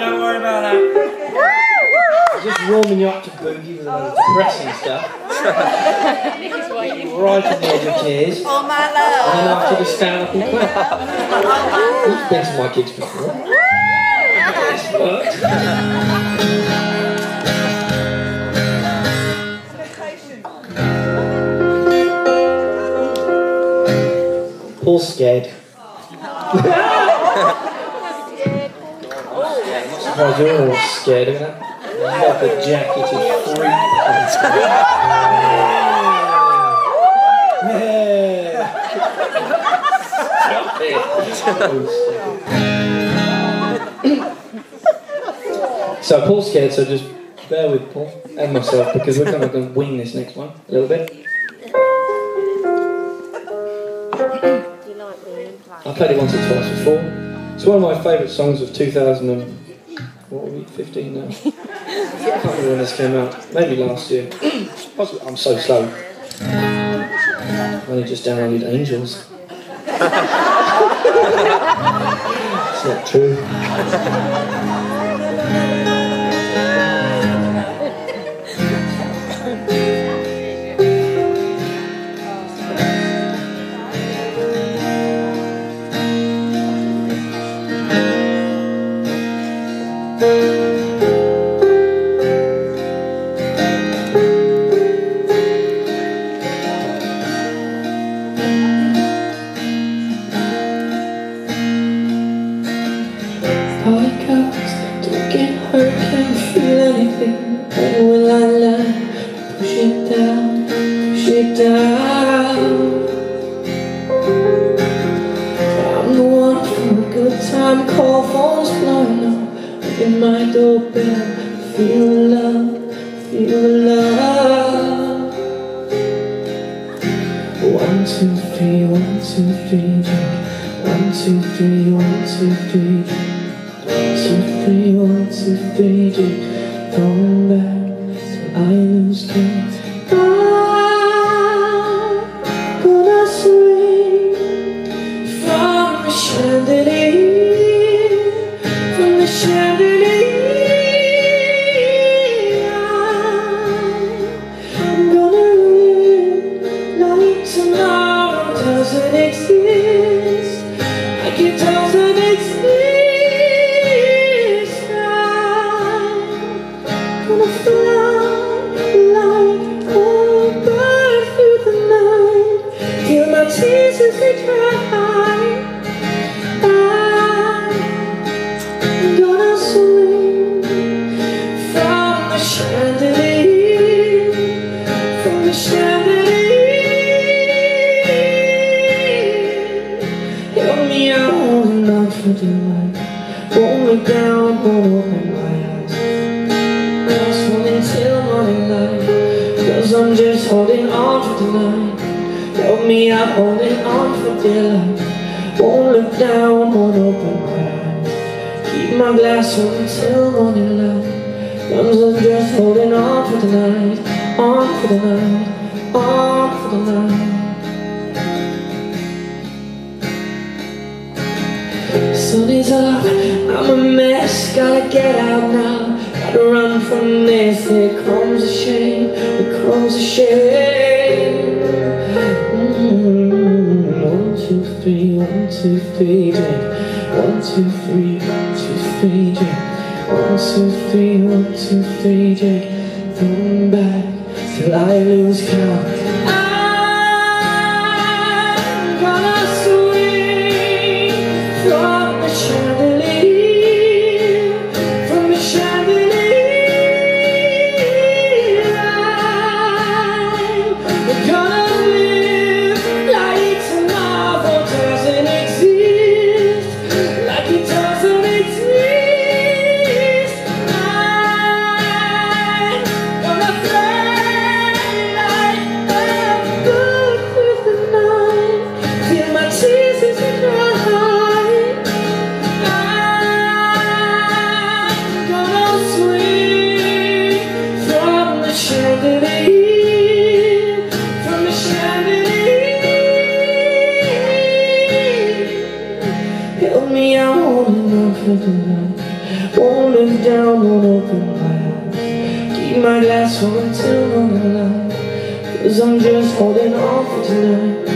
don't worry about that. Just warming you up to boogie with all the depressing stuff. right at the edge of tears. Oh my love. And then after the stand up and clap. I've been to my gigs before. It's worked. Paul's scared. Scared of that. Like a jacketed freak. so Paul's scared, so just bear with Paul and myself because we're kind of going to wing this next one a little bit. I played it once or twice before. It's one of my favourite songs of 2000 and what are we, 15 now? I can't remember when this came out. Maybe last year. Possibly- I'm so slow. I only just downloaded Angels. it's not true. My doorbell, feel love, feel love. One, two, three, one, two, three. One, two, three, one, two, three. One, two, three, one, two, three. Going back till I lose count. Doesn't exist, like it doesn't exist. I'm gonna fly like a bird through the night, feel my tears as they dry. I'm gonna swing from the chandelier, for life. Won't look down, won't open my eyes. Just one until morning light, cause I'm just holding on for tonight. Help me out, holding on for dear life. Won't look down, won't open my eyes. Keep my glass until morning light. Cause I'm just holding on for the night, on for the night, on for the night. Sun is up, I'm a mess, gotta get out now. Gotta run from this, here comes a shame, here comes a shame. Mm, One, two, three, one, two, three, drink. One, two, three, one, two, three, drink. One, two, three, one, two, three, drink. Going back till I lose count. Me out, holding on for the night. Won't look down, won't open eyes. Keep my glass full until morning light. Cause I'm just holding on for tonight.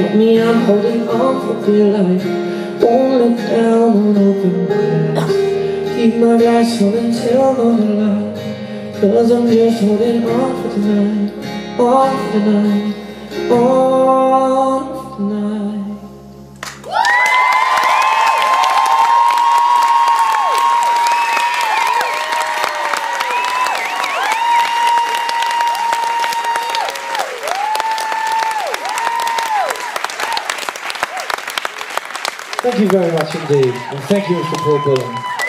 Not me, I'm holding on for dear life. Look down on open eyes Keep my glass full until morning light. Cause I'm just holding on for tonight. On for tonight. On Thank you very much indeed. And thank you, Mr. Paul Bullen.